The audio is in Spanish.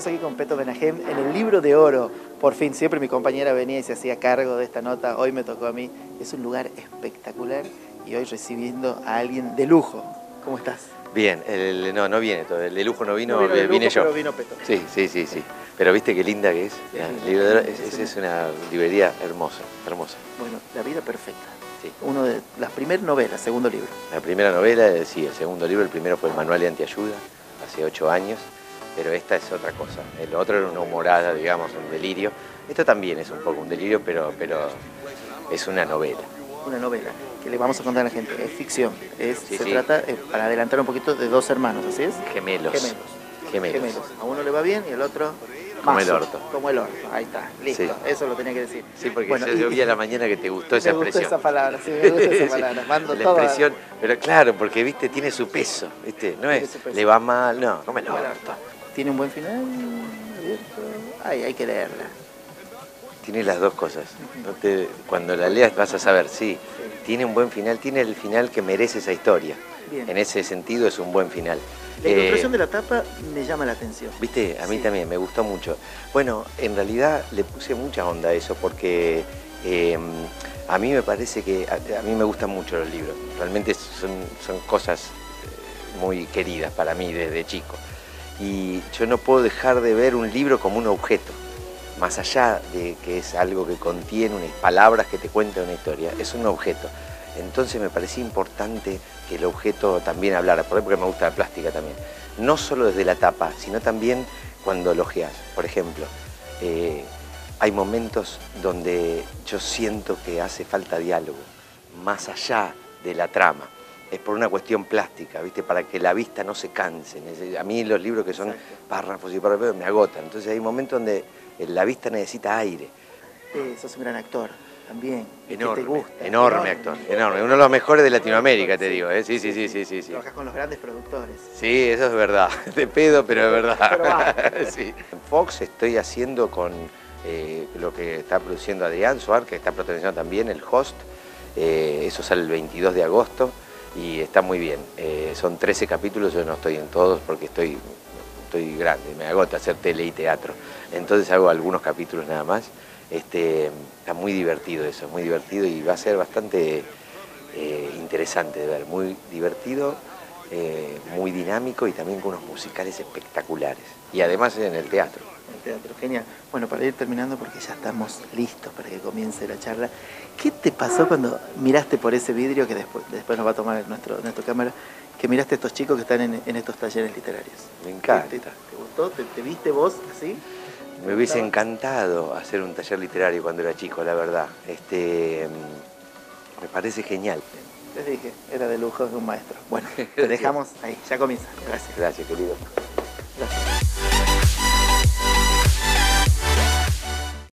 Estamos aquí con Peto Benajem en el libro de oro. Por fin, siempre mi compañera venía y se hacía cargo de esta nota. Hoy me tocó a mí. Es un lugar espectacular y hoy recibiendo a alguien de lujo. ¿Cómo estás? Bien, el, no, no viene todo. El de lujo no vino, No vino de vine lujo, yo. pero vino Peto. Sí, sí, sí, sí. Pero viste qué linda que es. El linda. libro de oro es, Es es- es una librería hermosa, hermosa. Bueno, La vida perfecta. Sí. Uno de las primeras novelas, segundo libro. La primera novela, eh, sí, el segundo libro, el primero fue el Manual de Antiayuda, hace ocho años, pero esta es otra cosa. El otro era una humorada, digamos, un delirio. Esto también es un poco un delirio, pero, pero es una novela. Una novela que le vamos a contar a la gente. Es ficción. Es, Sí, se sí. trata, eh, para adelantar un poquito, de dos hermanos, ¿así es? Gemelos. Gemelos. Gemelos. A uno le va bien y al otro... Como el orto. Como el orto. Ahí está. Listo. Sí. Eso lo tenía que decir. Sí, porque Bueno, yo, y- vi a la mañana que te gustó esa me gustó esa palabra, sí, me gusta esa palabra. Mando la expresión, pero claro, porque viste, tiene su peso, viste, no es, le va mal, no, Como el orto. ¿Tiene un buen final? ¿Abierto? Ay, hay que leerla. Tiene las dos cosas. No te- cuando la leas vas a saber, sí, tiene un buen final, tiene el final que merece esa historia. Bien. En ese sentido es un buen final. La Eh, ilustración de la tapa me llama la atención. Viste, a mí Sí. también me gustó mucho. Bueno, en realidad le puse mucha onda a eso porque eh, a mí me parece que a, a mí me gustan mucho los libros. Realmente son, son cosas eh, muy queridas para mí desde chico. Y yo no puedo dejar de ver un libro como un objeto. Más allá de que es algo que contiene unas palabras que te cuentan una historia, es un objeto. Entonces me parecía importante que el objeto también hablara, por porque me gusta la plástica también. No solo desde la tapa, sino también cuando elogias. Por ejemplo, eh, hay momentos donde yo siento que hace falta diálogo, más allá de la trama. Es por una cuestión plástica, ¿viste? Para que la vista no se canse. A mí los libros que son Exacto. párrafos y párrafos me agotan. Entonces hay momentos donde eh, la vista necesita aire. Sos un gran actor también. Enorme, te gusta. enorme actor, enorme. Uno de los mejores de Latinoamérica, te digo. ¿eh? Sí, sí, sí, sí, sí. Sí, Trabajas con los grandes productores. Sí, eso es verdad. De pedo, pero es verdad. Pero va. Sí. En Fox estoy haciendo con eh, lo que está produciendo Adrián Suar, que está protagonizando también el host. Eh, eso sale el 22 de agosto y está muy bien. Eh, son 13 capítulos, yo no estoy en todos porque estoy, estoy grande, me agota hacer tele y teatro. Entonces hago algunos capítulos nada más. Este, está muy divertido eso, muy divertido y va a ser bastante eh, interesante de ver, muy divertido, eh, muy dinámico y también con unos musicales espectaculares. Y además en el teatro. Teatro, genial. Bueno, para ir terminando, porque ya estamos listos para que comience la charla. ¿Qué te pasó cuando miraste por ese vidrio que después, después nos va a tomar nuestro, nuestra cámara? Que miraste a estos chicos que están en, en estos talleres literarios. Me encanta. ¿Te, te- te gustó? ¿Te, te viste vos así? Me hubiese encantado hacer un taller literario cuando era chico, la verdad. Este, me parece genial. Les dije, era de lujo de un maestro. Bueno, te dejamos ahí, ya comienza. Gracias. Gracias, querido. Gracias.